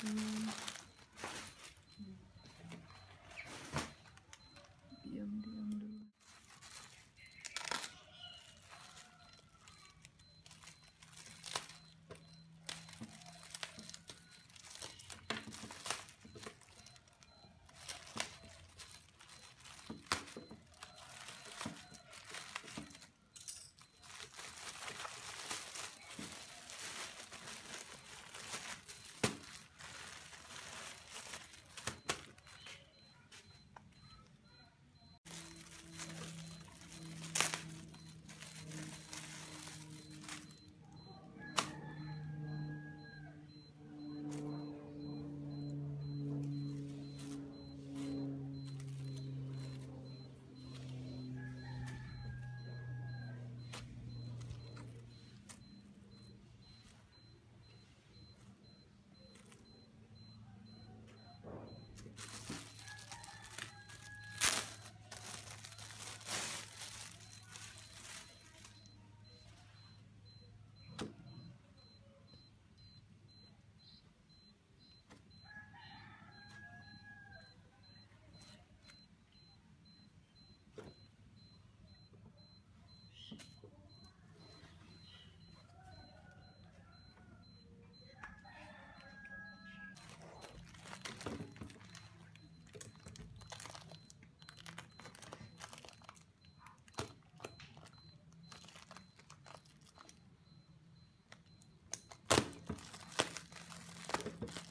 Hmm. Diam, diam dulu.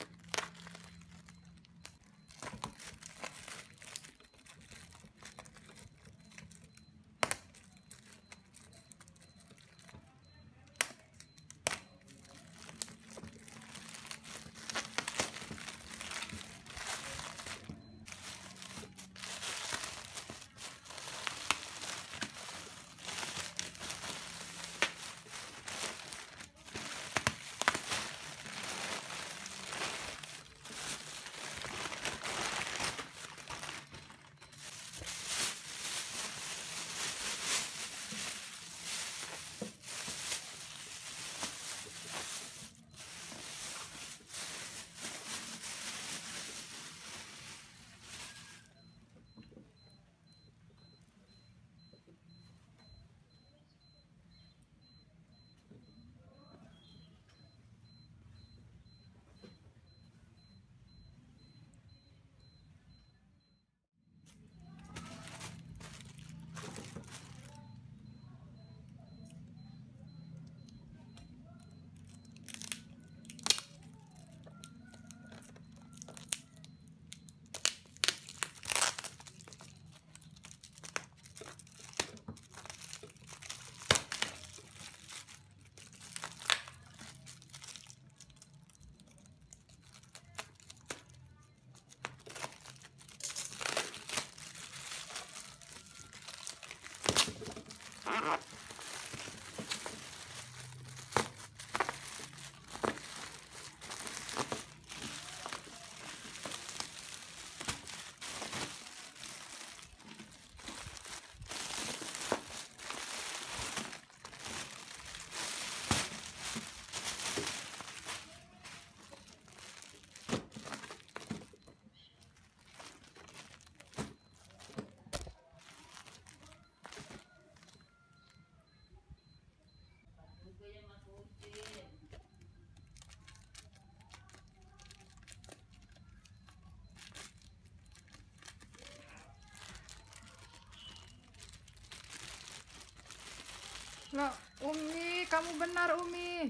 Loh, Umi, kamu benar Umi.